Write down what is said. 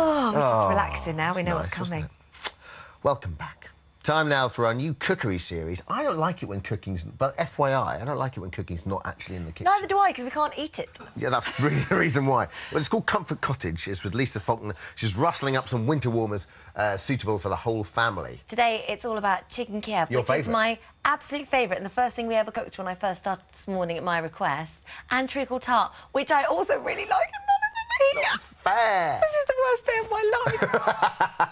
Oh, we're just Oh, relaxing now. We know nice, what's coming. Welcome back. Time now for our new cookery series. I don't like it when cooking's, but FYI, I don't like it when cooking's not actually in the kitchen. Neither do I, because we can't eat it. Yeah, that's really the reason why. Well, it's called Comfort Cottage. It's with Lisa Faulkner. She's rustling up some winter warmers uh, suitable for the whole family. Today, it's all about chicken Kiev, Your which is my absolute favourite and the first thing we ever cooked when I first started this morning at my request, and treacle tart, which I also really like, and none of them are here. Fair. This is the worst day of my life.